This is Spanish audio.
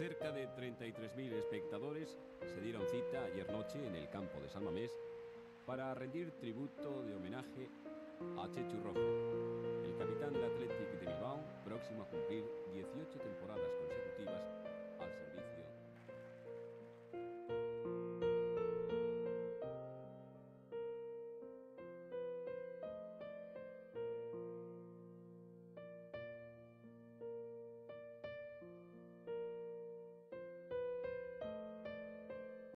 Cerca de 33.000 espectadores se dieron cita ayer noche en el campo de San Mamés para rendir tributo de homenaje a Chechu Rojo,